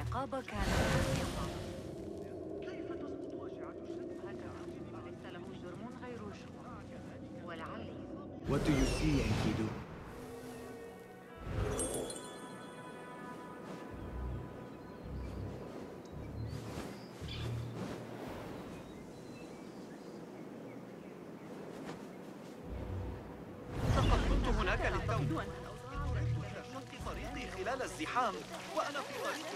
العقاب كان كيف تسقط أشعة الشمس هكذا ليس له جرم غير جرم ولعلي What do you see, Enkidu? كنت هناك للتو شق طريقي خلال الزحام وأنا في طريقي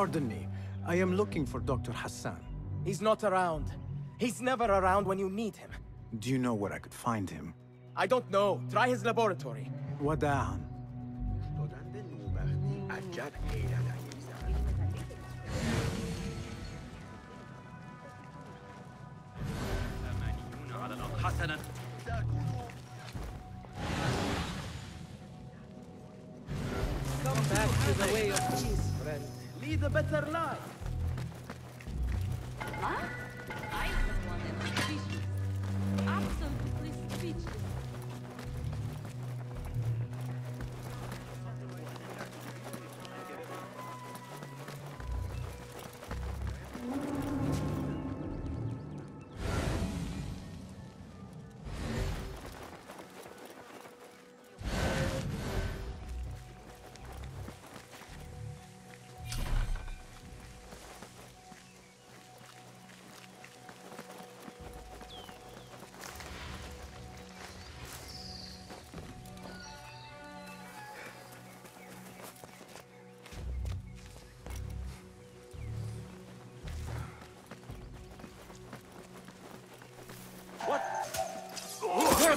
Pardon me. I am looking for Dr. Hassan. He's not around. He's never around when you need him. Do you know where I could find him? I don't know. Try his laboratory. Wadaan. حسنا Come back to the way of peace, friend. Lead a better life.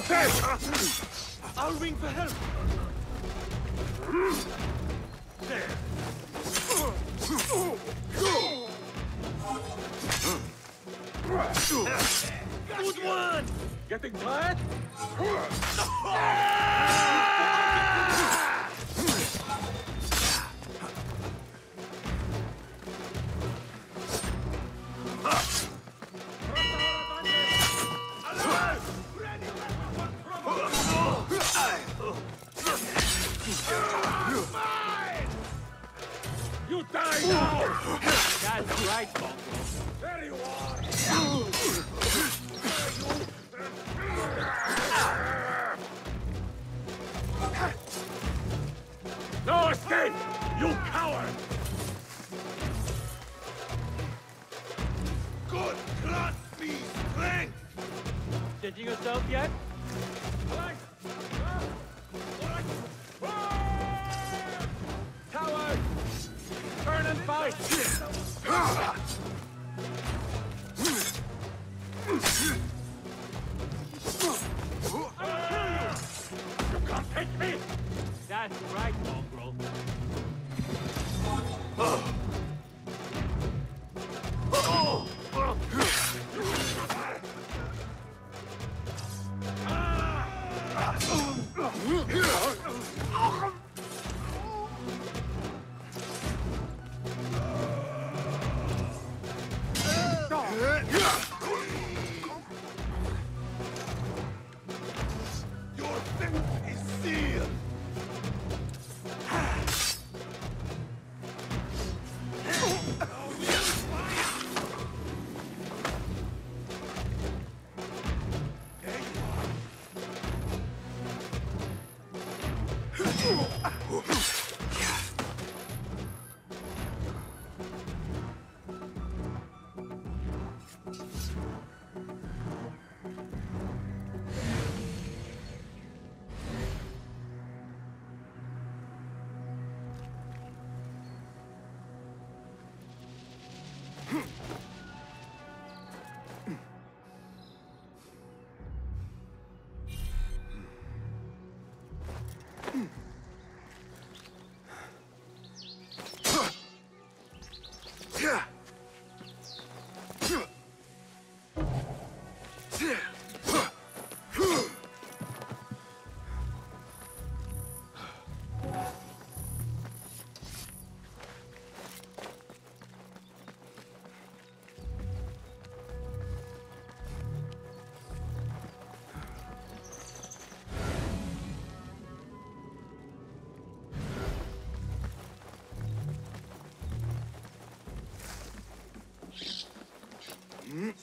I'll ring for help There. Good one! Getting tired? Ah! Die now! That's right, Bongo. There you are! No escape! You coward! Good grant me strength! Stitching yourself yet? Fight!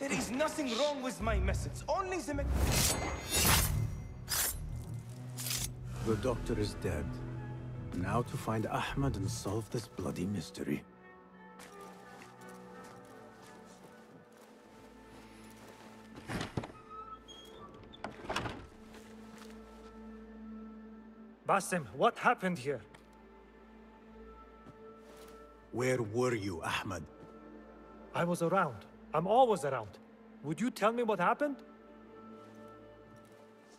There is nothing wrong with my methods, only the me- The doctor is dead. Now to find Ahmed and solve this bloody mystery. Basim, what happened here? Where were you, Ahmed? I was around. I'm always around. Would you tell me what happened?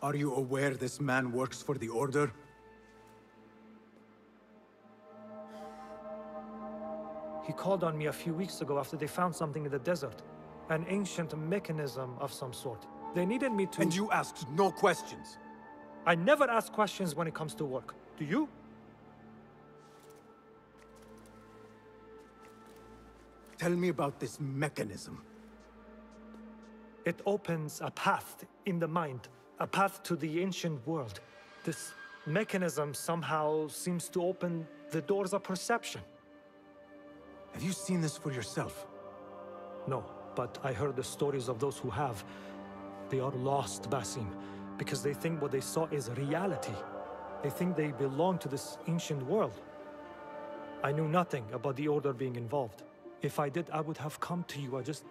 Are you aware this man works for the Order? He called on me a few weeks ago after they found something in the desert. An ancient mechanism of some sort. They needed me to... And you asked no questions? I never ask questions when it comes to work. Do you? Tell me about this mechanism. It opens a path in the mind, a path to the ancient world. This mechanism somehow seems to open the doors of perception. Have you seen this for yourself? No, but I heard the stories of those who have. They are lost, Basim, because they think what they saw is reality. They think they belong to this ancient world. I knew nothing about the Order being involved. If I did, I would have come to you. I just...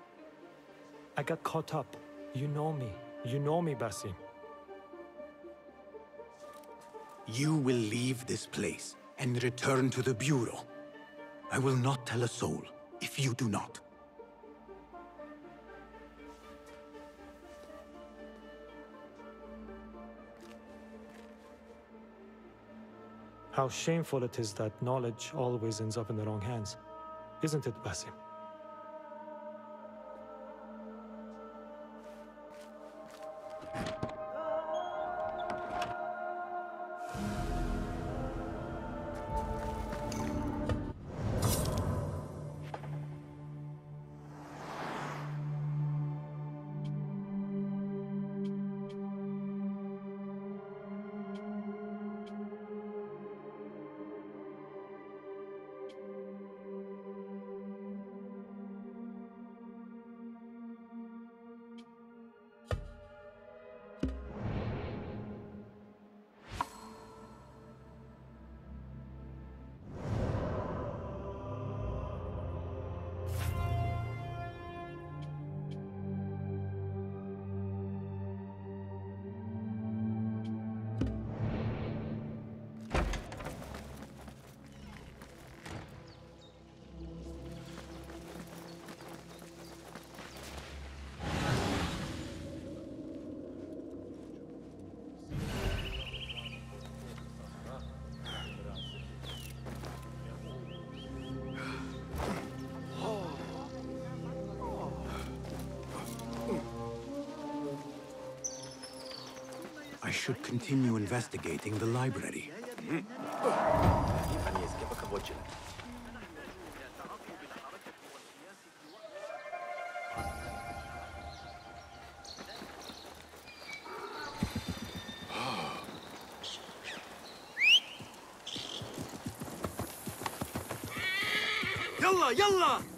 I got caught up. You know me. You know me, Basim. You will leave this place and return to the Bureau. I will not tell a soul if you do not. How shameful it is that knowledge always ends up in the wrong hands. Isn't it, Basim? should continue investigating the library. يلا يلا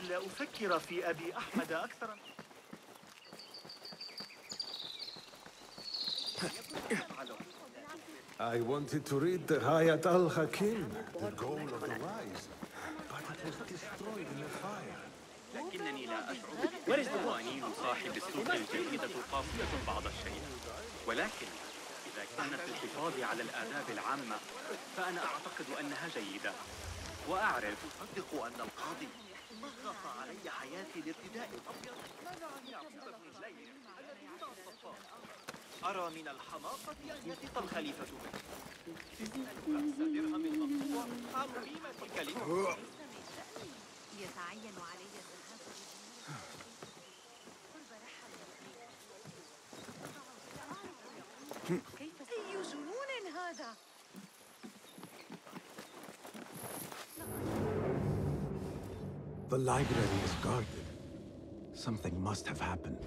ألا أفكر في أبي أحمد أكثر. I wanted to read the Hayat al-Hakim, the goal of the wise, but it was destroyed in a fire. لكنني لا أشعر بقوانين صاحب السوق الجيدة قاسية بعض الشيء. ولكن إذا كان في الحفاظ على الآداب العامة فأنا أعتقد أنها جيدة. وأعرف أصدق أن القاضي علي حياتي لارتداء الأبيض. ماذا عن يعقوب بن زيد الذي يدعى الصفار أرى من الحماقة أن يثق الخليفة بأس درهم مقطوع عن قيمة كلمة يتعين علي The library is guarded. Something must have happened.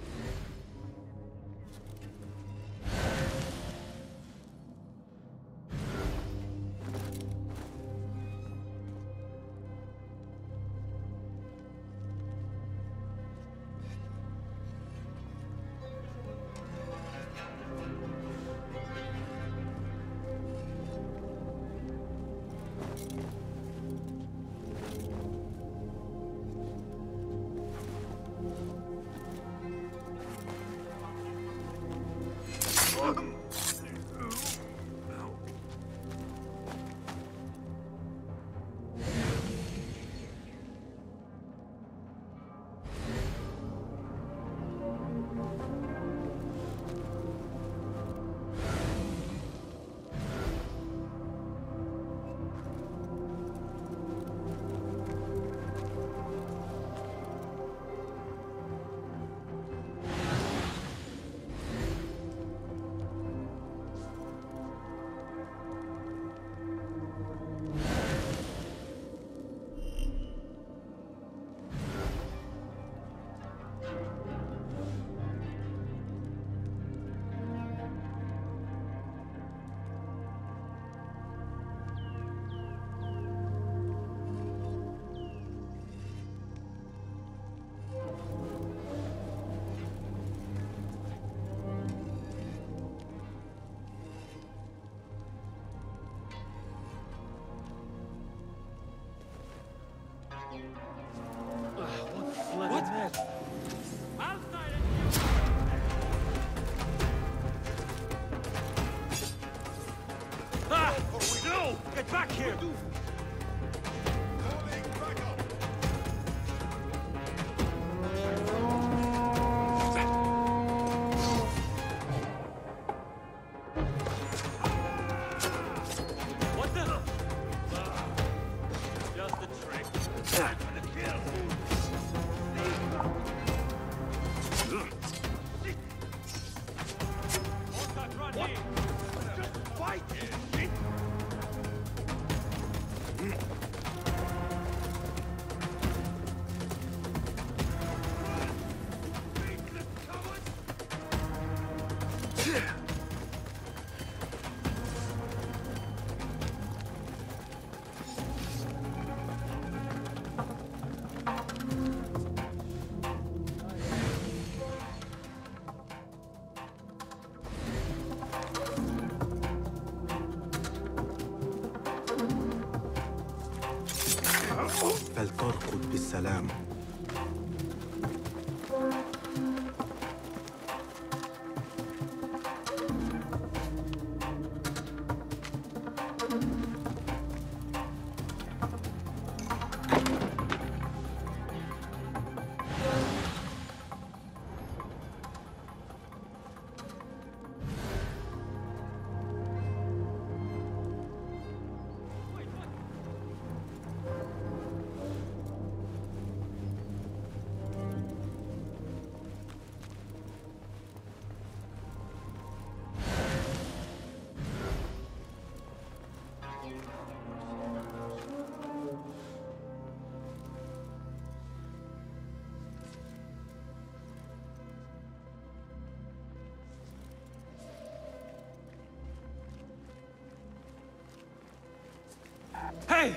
Hey!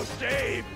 You're out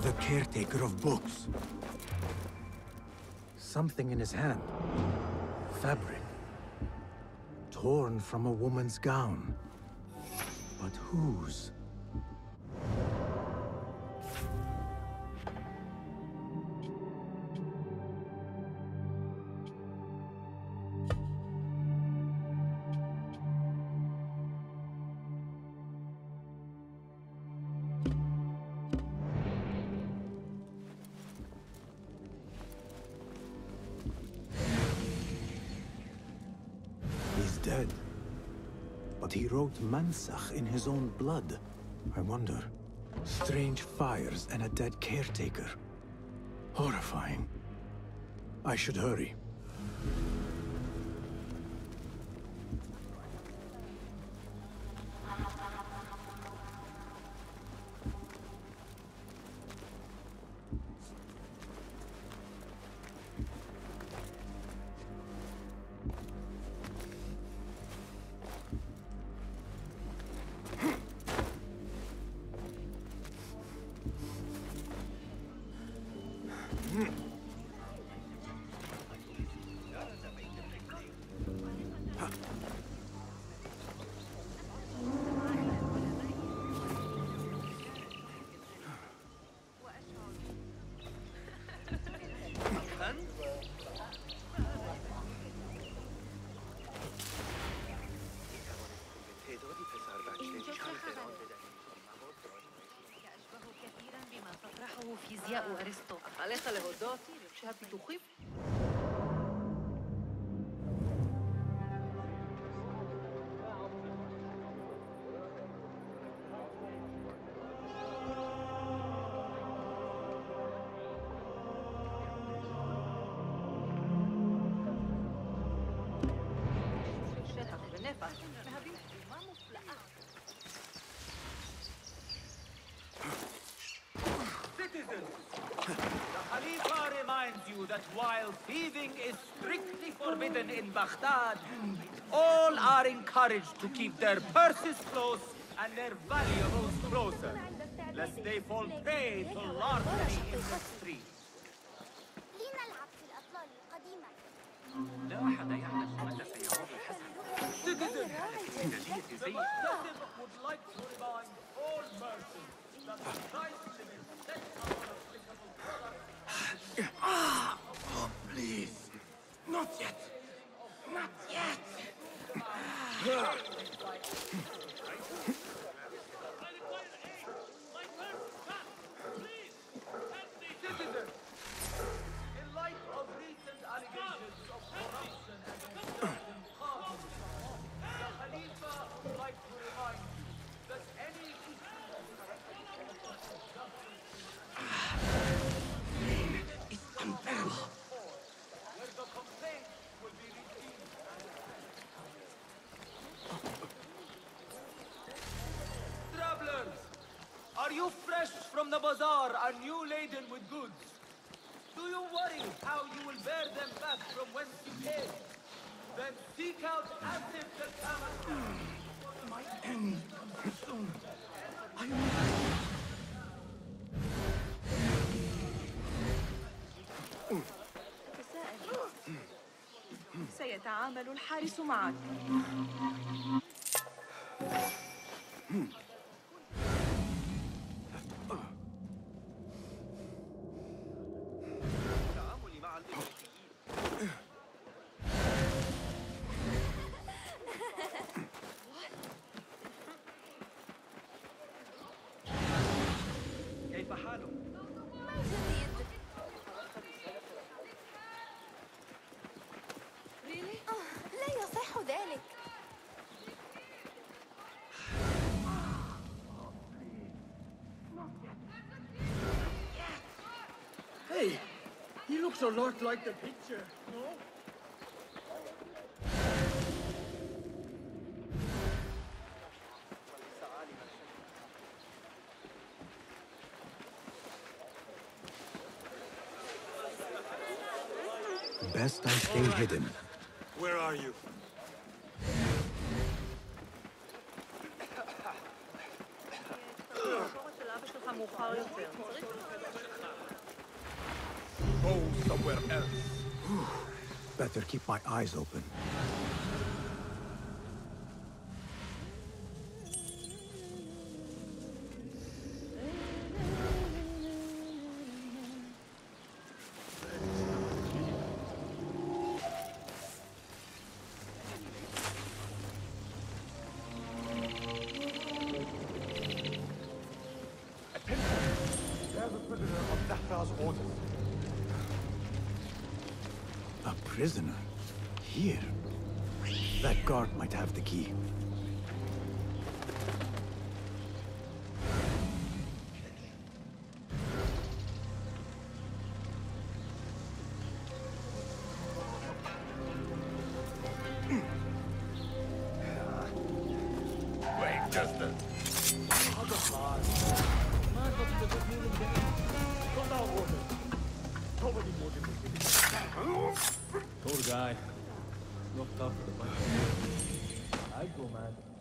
The caretaker of books. Something in his hand. Fabric. Torn from a woman's gown. But whose? But he wrote Mansach in his own blood. I wonder. Strange fires and a dead caretaker. Horrifying. I should hurry. الفيزياء وارسطو عليك لهدوت شهادة تخيف the Khalifa reminds you that while thieving is strictly forbidden in Baghdad, all are encouraged to keep their purses close and their valuables closer, lest they fall prey to larceny in the streets. لنلعب في الأطلال القديمة لا أحد يعلم متى سيعود الحسن جديد زي would like to remind all merchants that the price Oh, please. Not yet. Not yet. are you fresh from the bazaar and new laden with goods? Do you worry how you will bear them back from whence you came? Then seek out Asif the Camel. My end comes soon. I سيتعامل الحارس معك looks a lot like the picture, no? Best I stay hidden. Where are you? Go somewhere else. Better keep my eyes open. Wait, just a... Poor guy. Looked up the. I'd go mad.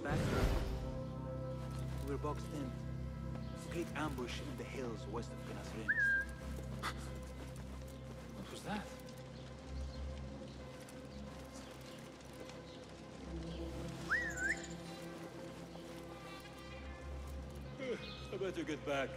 back. We were boxed in. Great ambush in the hills west of Qinnasrin. what was that? I better get back.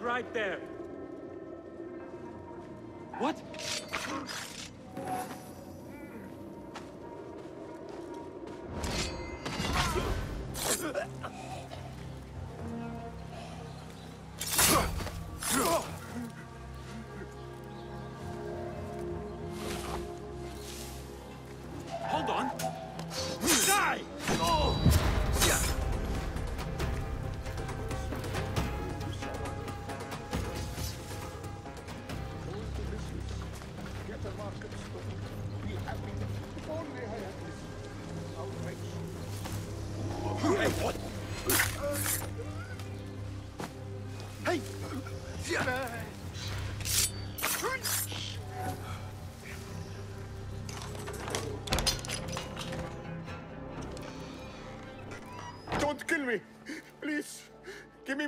Right there! What?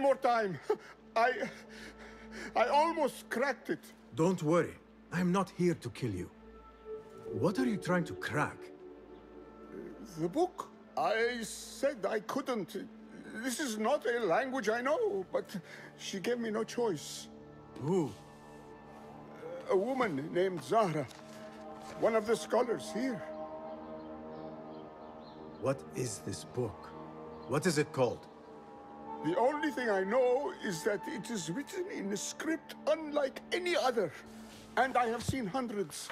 More time. I... I almost cracked it. Don't worry. I'm not here to kill you. What are you trying to crack? The book? I said I couldn't. This is not a language I know, but she gave me no choice. Who? A woman named Zahra. One of the scholars here. What is this book? What is it called? The only thing I know is that it is written in a script unlike any other. And I have seen hundreds.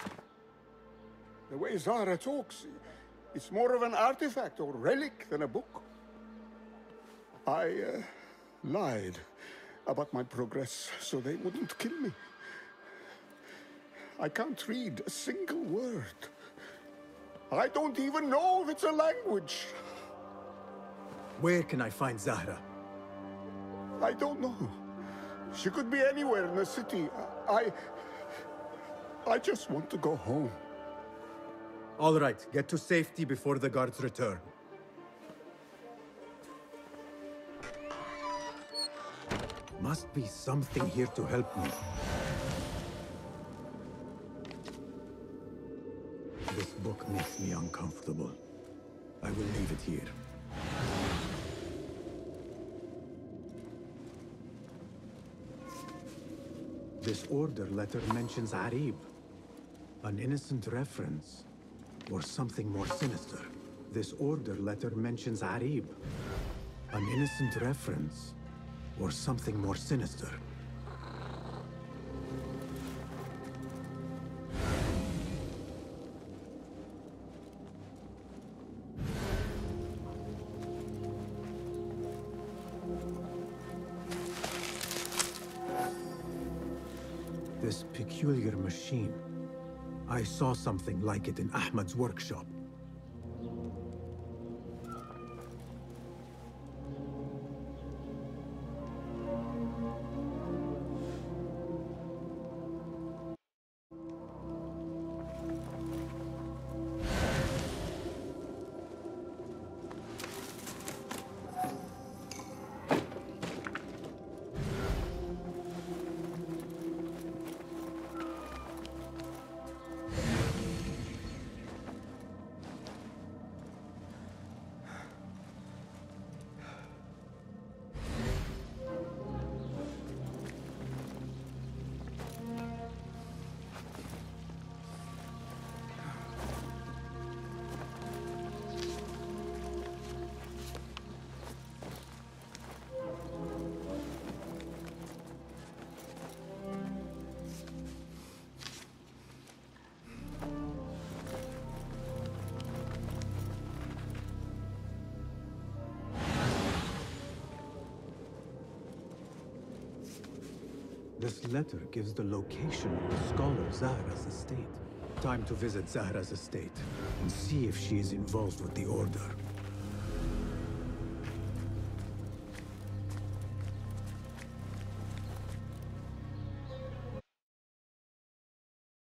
The way Zahra talks, it's more of an artifact or relic than a book. I uh, lied about my progress so they wouldn't kill me. I can't read a single word. I don't even know if it's a language. Where can I find Zahra? I don't know. She could be anywhere in the city. I. I just want to go home. All right, get to safety before the guards return. Must be something here to help me. This book makes me uncomfortable. I will leave it here. This order letter mentions Arib. An innocent reference. Or something more sinister. This order letter mentions Arib. An innocent reference. Or something more sinister. Machine. I saw something like it in Ahmad's workshop. This letter gives the location of the scholar Zahra's estate. Time to visit Zahra's estate and see if she is involved with the Order.